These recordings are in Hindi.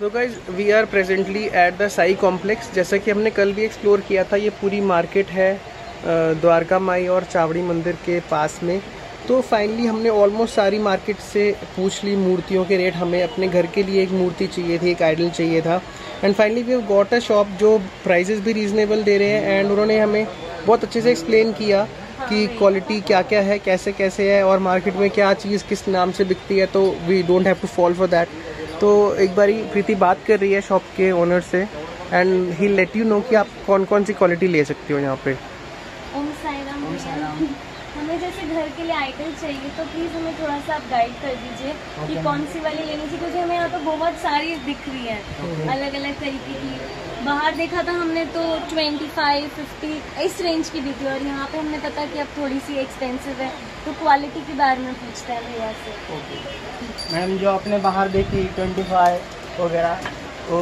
तो guys we are presently at the Sai complex जैसा कि हमने कल भी एक्सप्लोर किया था, ये पूरी मार्केट है द्वारका माई और चावड़ी मंदिर के पास में। तो फाइनली हमने ऑलमोस्ट सारी मार्केट से पूछ ली, मूर्तियों के रेट हमें। अपने घर के लिए एक मूर्ति चाहिए थी, एक आइडल चाहिए था। And finally we got a shop जो प्राइजेस भी रीज़नेबल दे रहे हैं एंड उन्होंने हमें बहुत अच्छे से एक्सप्लेन किया कि क्वालिटी क्या क्या है कैसे कैसे है और मार्केट में क्या चीज़ किस नाम से बिकती है। तो we don't have to fall for that तो एक बारी प्रीति बात कर रही है शॉप के ओनर से and he let you know कि आप कौन कौन सी क्वालिटी ले सकती हो यहाँ पे। ओम साईराम। हमें जैसे घर के लिए आइटम चाहिए तो प्लीज़ हमें थोड़ा सा आप गाइड कर दीजिए okay. कि कौन सी वाली लेनी चाहिए क्योंकि हमें यहाँ पे बहुत सारी दिख रही है। Okay. अलग अलग तरीके की। बाहर देखा था हमने तो 25, 50 इस रेंज की दी थी और यहाँ पे हमने पता कि अब थोड़ी सी एक्सपेंसिव है तो क्वालिटी के बारे में पूछते हैं भैया से। मैम जो आपने बाहर देखी 25 वगैरह वो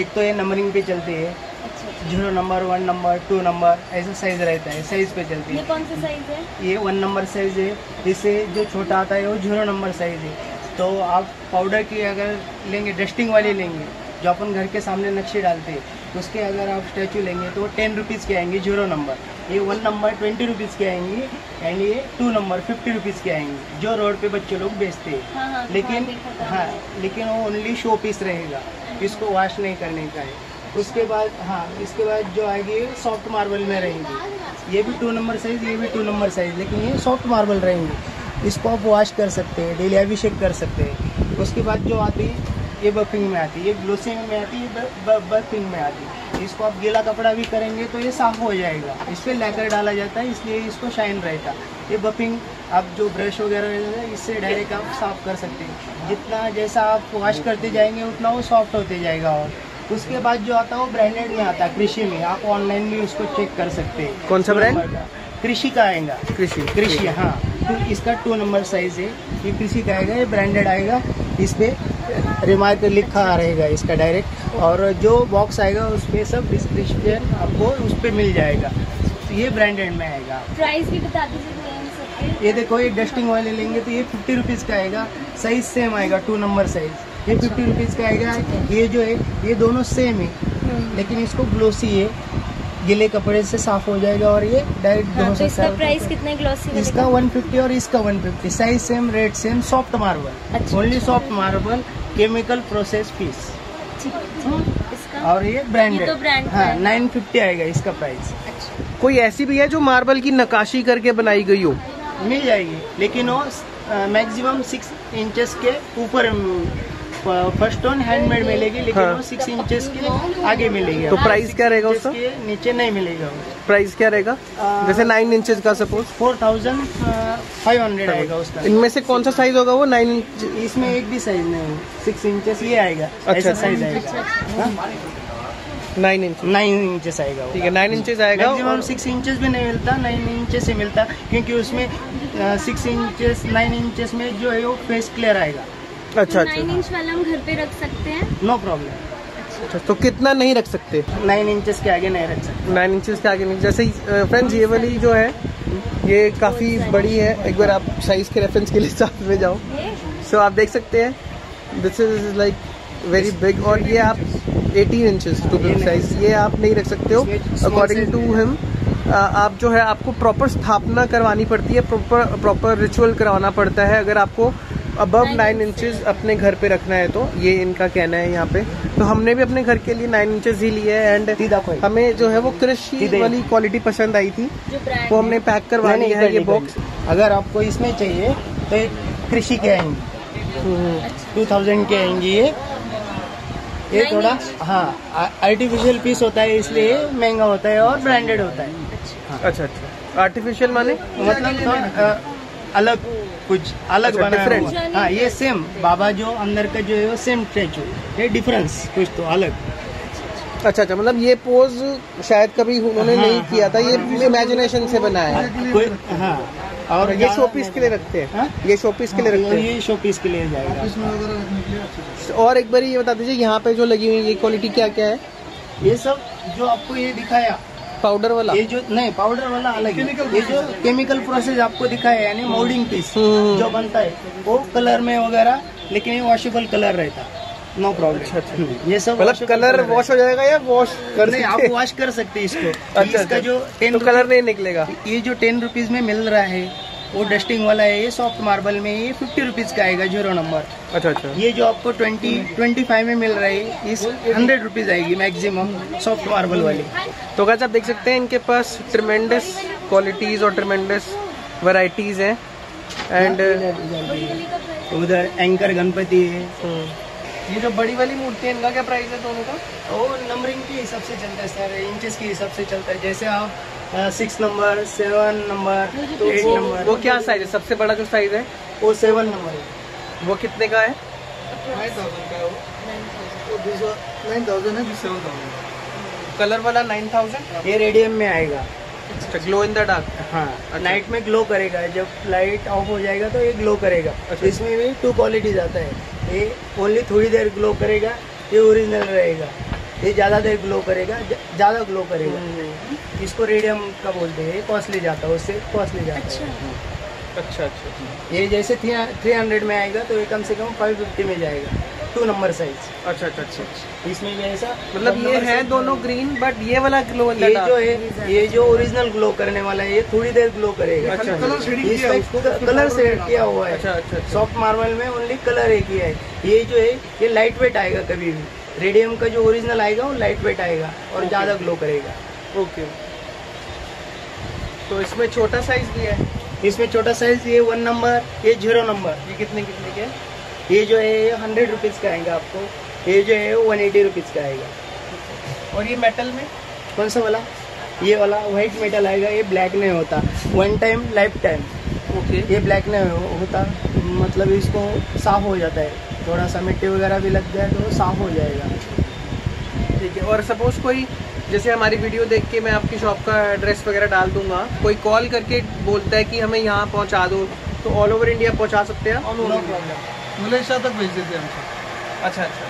एक तो ये नंबरिंग पे चलती है। अच्छा zero number one number two number ऐसा साइज़ रहता है साइज़ पे चलती है। ये कौन सा साइज़ है? ये वन नंबर साइज़ है इससे जो छोटा आता है वो ज़ीरो नंबर साइज़ है। तो आप पाउडर की अगर लेंगे डस्टिंग वाली लेंगे जो अपन घर के सामने नक्शे डालते हैं उसके अगर आप स्टैचू लेंगे तो टेन रुपीज़ के आएँगे ज़ीरो नंबर ये वन नंबर ट्वेंटी रुपीज़ के आएँगी एंड ये टू नंबर फिफ्टी रुपीज़ के आएँगे जो रोड पे बच्चे लोग बेचते हैं। हाँ हाँ लेकिन हाँ, देखा था हाँ लेकिन वो ओनली शो पीस रहेगा इसको वॉश नहीं करने का है। उसके बाद हाँ इसके बाद जो आएगी सॉफ्ट मार्बल में रहेंगी। ये भी टू नंबर साइज़ ये भी टू नंबर साइज़ लेकिन ये सॉफ्ट मार्बल रहेंगे। इसको आप वॉश कर सकते हैं डेली अभिषेक कर सकते हैं। उसके बाद जो आती है ये बफिंग में आती है ये ग्लोसिंग में आती है ये बफिंग में आती है। इसको आप गीला कपड़ा भी करेंगे तो ये साफ़ हो जाएगा। इस पर लैकर डाला जाता है इसलिए इसको शाइन रहता है। ये बफिंग आप जो ब्रश वगैरह रहता है इससे डायरेक्ट आप साफ़ कर सकते हैं। जितना जैसा आप वॉश करते जाएँगे उतना वो सॉफ्ट होते जाएगा और। उसके बाद जो आता है वो ब्रांडेड में आता है कृषि में। आप ऑनलाइन भी उसको चेक कर सकते हैं। कौन सा ब्रांड? कृषि का आएगा। कृषि। कृषि हाँ। तो इसका टू नंबर साइज़ है। ये कृषि का आएगा ये ब्रांडेड आएगा। इस पे रिमार्क लिखा रहेगा इसका डायरेक्ट और जो बॉक्स आएगा उस पे सब डिस्क्रिप्शन आपको उस पर मिल जाएगा। तो ये ब्रांडेड में आएगा। प्राइस भी बता दीजिए ये देखो ये डस्टिंग वाले लेंगे तो ये फिफ्टी रुपीज़ का आएगा। साइज़ सेम आएगा टू नंबर साइज़ ये फिफ्टी रुपीज़ का आएगा। ये जो है ये दोनों सेम है। लेकिन इसको ग्लोसी है। गीले कपड़े से साफ़ हो जाएगा और ये डायरेक्ट हाँ, तो सकता इसका है प्राइस कितने ग्लॉसी इसका 150 और इसका 150 size same rate same soft marble only. Soft marble chemical process piece इसका? और ये ब्रांडेड तो brand हाँ नाइन फिफ्टी आएगा इसका प्राइस अच्छा। कोई ऐसी भी है जो मार्बल की नकाशी करके बनाई गई हो? मिल जाएगी। लेकिन वो मैक्सिमम सिक्स इंचेस के ऊपर फ़र्स्ट टोन हैंडमेड मिलेगी लेकिन हाँ। वो सिक्स इंचेस के आगे मिलेगी। तो प्राइस क्या रहेगा उसका? नीचे नहीं मिलेगा। प्राइस क्या रहेगा? जैसे नाइन इंचेस का suppose four thousand five hundred आएगा उसका। इनमें से कौन सा साइज़ होगा वो? नाइन इंच इसमें एक भी साइज़ नहीं है। सिक्स इंचेस ये आएगा। अच्छा, अच्छा। साइज़ आएगा। नाइन इंच नाइन इंचेस आएगा ठीक है नाइन इंचेस आएगा मैक्सिमम सिक्स इंचेस भी नहीं मिलता नाइन इंचेस ही मिलता क्योंकि उसमें सिक्स इंचेस नाइन इंचेस में जो है वो फेस क्लियर आएगा। अच्छा नाइन अच्छा। इंच वाला हम घर पे रख सकते हैं। नो प्रॉब्लम अच्छा। तो कितना नहीं रख सकते? नाइन इंचेस के आगे नहीं रख सकते। नाइन इंचेस के आगे नहीं। जैसे फ्रेंड्स ये वाली जो है ये काफ़ी बड़ी है। एक बार आप साइज़ के रेफरेंस के लिए साथ में जाओ। सो आप देख सकते हैं this is like very big और ये आप 18 इंचेस टू बी साइज़ ये आप नहीं रख सकते हो। अकॉर्डिंग टू हिम आप जो है आपको प्रॉपर स्थापना करवानी पड़ती है। प्रॉपर प्रॉपर रिचुअल करवाना पड़ता है। अगर आपको अबव नाइन इंचेस अपने घर पे रखना है तो ये इनका कहना है यहाँ पे। तो हमने भी अपने घर के लिए नाइन इंचेस ही लिए है एंड हमें जो है वो कृषि वाली क्वालिटी पसंद आई थी। वो हमने पैक करवा लिया है ये बॉक्स अगर आपको इसमें चाहिए तो कृषि के आएँगे। टू थाउज़ेंड के आएँगे ये। ये थोड़ा हाँ आर्टिफिशियल पीस होता है इसलिए महँगा होता है और ब्रांडेड होता है। अच्छा। अच्छा आर्टिफिशियल माने? मतलब अलग कुछ अलग अच्छा, बना. हुआ। हाँ ये सेम बाबा जो अंदर का जो है वो सेम स्टैचू ये डिफरेंस कुछ तो अलग। अच्छा अच्छा मतलब ये पोज शायद कभी उन्होंने हाँ, नहीं किया था ये इमेजिनेशन से बनाया है। कोई हाँ और ये शो पीस के लिए रखते हैं। हाँ? ये शो पीस के लिए रखते हैं। ये शो पीस के लिए जाएगा और एक बार ये बता दीजिए यहाँ पे जो लगी हुई है ये क्वालिटी क्या क्या है? ये सब जो आपको ये दिखाया पाउडर वाला? ये जो नहीं पाउडर वाला अलग है। ये जो केमिकल प्रोसेस आपको दिखाया है यानी मोल्डिंग पीस हम्म। जो बनता है वो कलर में वगैरह लेकिन ये वॉशेबल कलर रहता नो प्रॉब्लम अच्छा, अच्छा। ये सब मतलब कलर वॉश हो जाएगा या वॉश कर नहीं आप वॉश कर सकते हैं इसको। अच्छा इसका अच्छा। जो टेन तो कलर नहीं निकलेगा। ये जो टेन रुपीज़ में मिल रहा है वो डस्टिंग वाला है ये सॉफ्ट मार्बल में ये फिफ्टी रुपीज़ का आएगा ज़ीरो नंबर अच्छा अच्छा। ये जो आपको ट्वेंटी ट्वेंटी फाइव में मिल रहा है इस हंड्रेड रुपीज़ आएगी मैक्सिमम सॉफ्ट मार्बल वाली। तो गाइस आप देख सकते हैं इनके पास ट्रिमेंडस क्वालिटीज और ट्रिमेंडस वैरायटीज हैं। एंड उधर एंकर गणपति है। ये जो बड़ी वाली मूर्ति है इनका क्या प्राइस है दोनों का? वो नंबरिंग के हिसाब से चलता है सर इंचेस के हिसाब से चलता है। जैसे आप six number seven number eight number वो क्या साइज़ है? सबसे बड़ा जो साइज़ है? वो सेवन नंबर है। वो कितने का है? नाइन थाउज़ेंड है सेवन थाउज़ेंड कलर वाला नाइन थाउज़ेंड ये रेडियम में आएगा। अच्छा ग्लो इन द डार्क हाँ नाइट में ग्लो करेगा। जब लाइट ऑफ़ हो जाएगा तो ये ग्लो करेगा। अच्छा। इसमें भी टू क्वालिटीज आता है। ये ओनली थोड़ी देर ग्लो करेगा ये ओरिजिनल रहेगा। ये ज़्यादा देर ग्लो करेगा ज़्यादा ग्लो करेगा। इसको रेडियम का बोलते हैं ये कॉस्टली जाता है उससे कॉस्टली जाता अच्छा। है अच्छा अच्छा। ये जैसे थ्री हंड्रेड में आएगा तो ये कम से कम फाइव फिफ्टी में जाएगा। टू नंबर साइज़ अच्छा अच्छा अच्छा इसमें भी ऐसा मतलब ये है दोनों ग्रीन बट ये वाला ग्लो ये जो है ये जो ओरिजिनल ग्लो करने वाला है ये थोड़ी देर ग्लो करेगा। अच्छा कलर सेट किया हुआ है। अच्छा अच्छा अच्छा। सॉफ्ट मार्बल में ओनली कलर एक ही है। ये जो है ये लाइट वेट आएगा कभी भी। रेडियम का जो ओरिजिनल आएगा वो लाइट वेट आएगा और ज़्यादा ग्लो करेगा। ओके तो इसमें छोटा साइज़ भी है? इसमें छोटा साइज़ ये वन नंबर ये ज़ीरो नंबर ये कितने कितने के? ये जो है ये हंड्रेड रुपीज़ का आएगा आपको। ये जो है वन एटी रुपीज़ का आएगा। और ये मेटल में? कौन सा वाला? ये वाला वाइट मेटल आएगा ये ब्लैक नहीं होता। One time life time okay ये ब्लैक नहीं होता। मतलब इसको साफ़ हो जाता है। थोड़ा सा मिट्टी वगैरह भी लग जाए तो वो साफ़ हो जाएगा। ठीक है और सपोज़ कोई जैसे हमारी वीडियो देख के मैं आपकी शॉप का एड्रेस वगैरह डाल दूँगा कोई कॉल करके बोलता है कि हमें यहाँ पहुँचा दो तो ऑल ओवर इंडिया पहुँचा सकते हैं? नो प्रॉब्लम मलेशिया तक भेज देते हैं हम अच्छा अच्छा।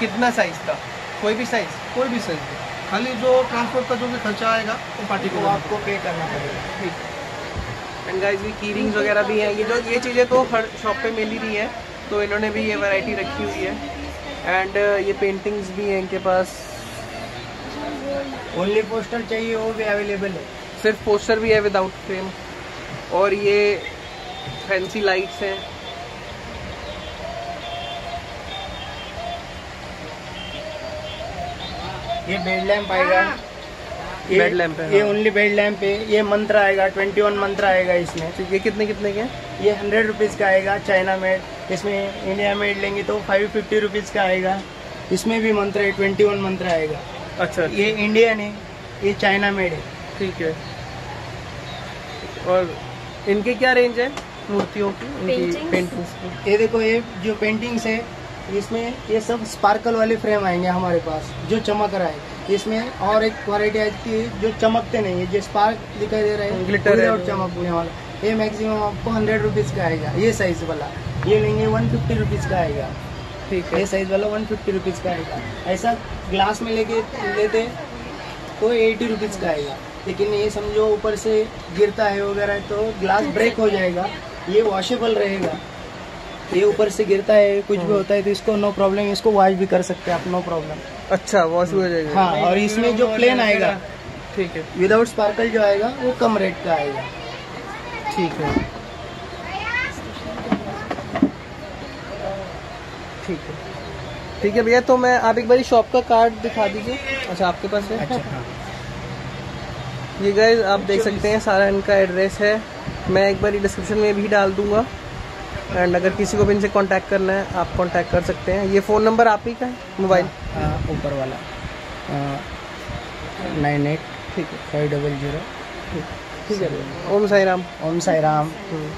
कितना साइज़ का? कोई भी साइज़ कोई भी साइज़ का। खाली जो ट्रांसपोर्ट का जो भी खर्चा आएगा वो पार्टी को आपको पे करना पड़ेगा। ठीक। एंड गाइस ये की रिंग्स वगैरह भी हैं। ये जो ये चीज़ें तो हर शॉप पे मिल ही रही है। तो इन्होंने भी ये वैरायटी रखी हुई है। एंड ये पेंटिंग्स भी हैं इनके पास। ओनली पोस्टर चाहिए वो भी अवेलेबल है। सिर्फ़ पोस्टर भी है विदाउट फ्रेम और ये फैंसी लाइट्स हैं। ये बेड लैम्प आएगा। ये बेड लैम्प है, ये हाँ। ओनली बेड लैम्प है। ये मंत्र आएगा ट्वेंटी वन मंत्र आएगा इसमें। ठीक ये कितने कितने के हैं? ये हंड्रेड रुपीज़ का आएगा चाइना मेड इसमें इंडिया मेड लेंगे तो फाइव फिफ्टी रुपीज़ का आएगा। इसमें भी मंत्र है ट्वेंटी वन मंत्र आएगा। अच्छा। ये इंडियन है ये चाइना मेड है। ठीक है। और इनके क्या रेंज है? मूर्तियों की पेंटिंग्स की। ये देखो ये जो पेंटिंग्स है इसमें ये सब स्पार्कल वाले फ्रेम आएँगे हमारे पास जो चमक रहा है। इसमें और एक क्वालिटी आती है जो चमकते नहीं है जो स्पार्क दिखाई दे रहा है है। without चमकने वाला ये मैक्सिमम आपको हंड्रेड रुपीज़ का आएगा ये साइज़ वाला। ये लेंगे वन फिफ्टी रुपीज़ का आएगा। ठीक है। ये साइज़ वाला वन फिफ्टी रुपीज़ का आएगा। ऐसा ग्लास में लेके लेते तो एटी रुपीज़ का आएगा। लेकिन ये समझो ऊपर से गिरता है वगैरह तो ग्लास ब्रेक हो जाएगा। ये वॉशेबल रहेगा। ये ऊपर से गिरता है कुछ भी होता है तो इसको नो प्रॉब्लम इसको वॉश भी कर सकते हैं आप नो प्रॉब्लम अच्छा वॉश भी हो जाएगा। हाँ और इसमें जो प्लेन आएगा ठीक है। विदाउट स्पार्कल जो आएगा वो कम रेट का आएगा। ठीक है। ठीक है। ठीक है भैया तो मैं आप एक बारी शॉप का कार्ड दिखा दीजिए। अच्छा आपके पास है? अच्छा हाँ। ये गाइज़ आप देख सकते हैं सारा इनका एड्रेस है। मैं एक बार डिस्क्रिप्शन में भी डाल दूँगा। एंड अगर किसी को भी इनसे कांटेक्ट करना है आप कांटेक्ट कर सकते हैं। ये फ़ोन नंबर आप ही का है? मोबाइल हाँ, ऊपर वाला। नाइन एट ठीक है। फाइव डबल ज़ीरो ठीक है। ओम साई राम। ओम साई राम। हम्म।